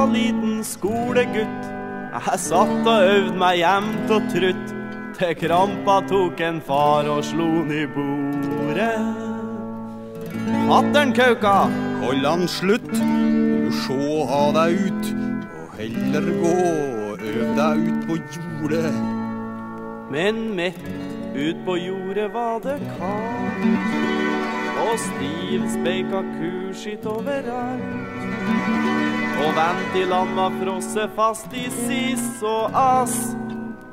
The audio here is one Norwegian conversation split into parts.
var liten skolegutt. Jeg satt og øvde meg jevnt og trutt. Til krampa tok en far og slo i bordet. Fatter'n kauka. Kollan slutt, du sjå ha deg ut, og heller gå og øv deg ut på jordet. Men midt ut på jordet var det kaldt. Og stivspeika kurskitt overalt. Og ventiland var frosset fast i sis og ass.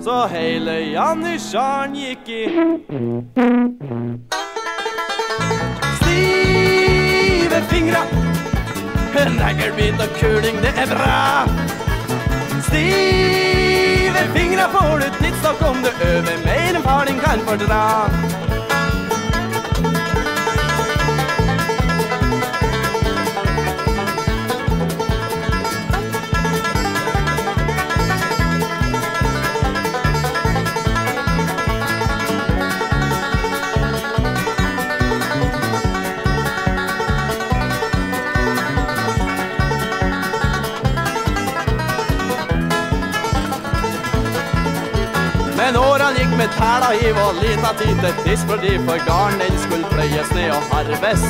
Så hele janitsjaren gikk i Stive fingra. Neglebit og kuling, det er bra. Stive fingra får du tidsnok om du øver mer enn far din kan fordra. Årene gikk med tæla hiv og lita tid til tidsprodi, for garn den skulle pløyes ned og harves.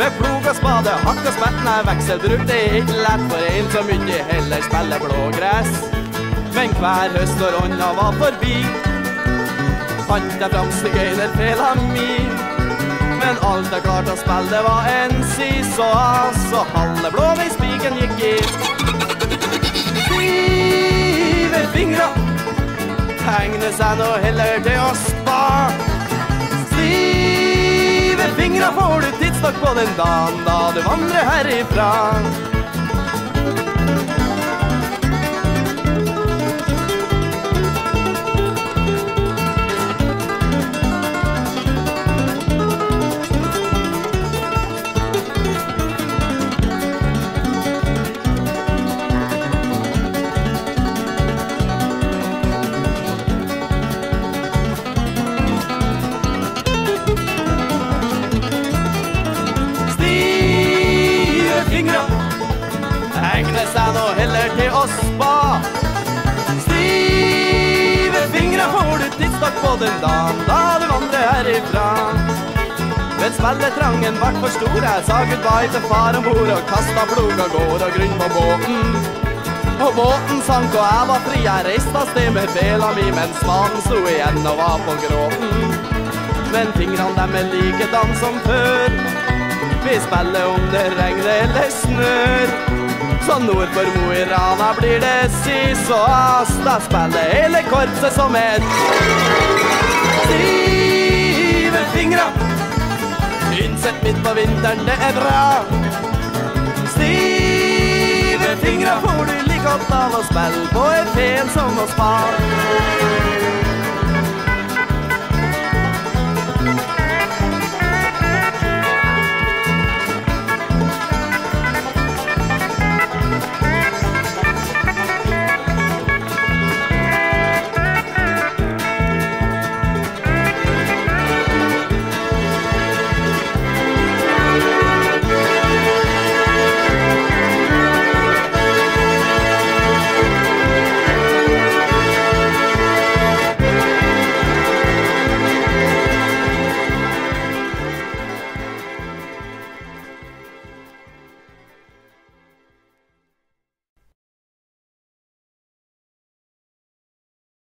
Med plog og spade, hakk og spettende vekselbruk, det er ikke lett for en som ikke heller spiller blågress. Men hver høst når ånda var forbi, fant jeg fram sigøynerfela mi. Men alt jeg klarte å spille, det var en sis så blå halve blåveispiken gikk i. tegne seg nå heller til å spa. Stive fingre får du tidsnok på den dagen da du vandrer herifra. Egner seg nå heller til å spa. Stive fingre får du tidsnok på den dagen da du vandrer herifra. Men spilletrangen vart for stor, jeg sa goodbye til far om bord og kasta plog av gårde og grunn på båten. Og båten sank og jeg var fri, jeg reiste av sted med bela mi mens mannen sto igjen og var på gråten. Men fingrene dem er likedan som før. Vi spiller om det regner eller snør. Så nord for Mo i Rana blir det sis og ass. Da spiller hele korpset som et Stive fingre. Innsett midt på vinteren, det er bra. Stive fingre får du like godt av å spille på en fen som å spare.